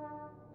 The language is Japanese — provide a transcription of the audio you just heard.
何?